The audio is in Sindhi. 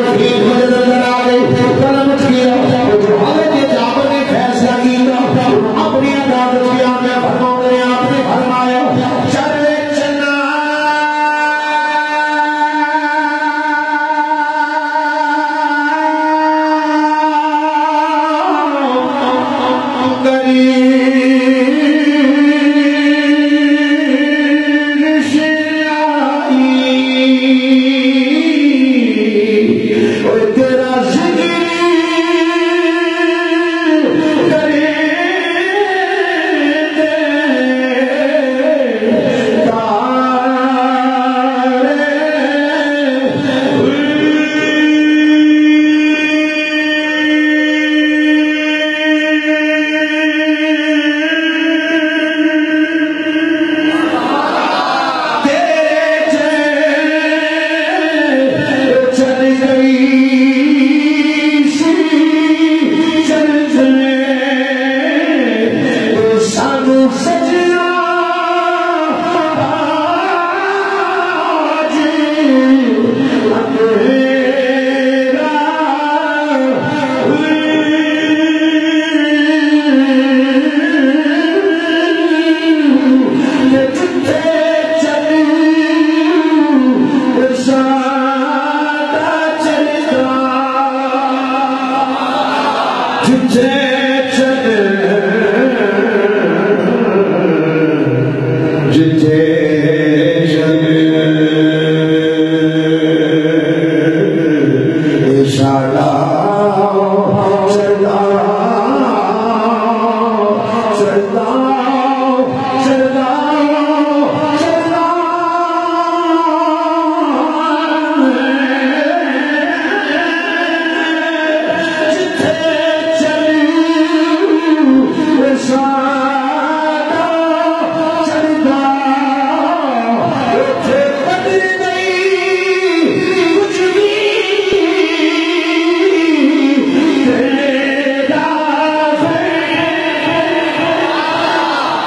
he a. Yeah. Allah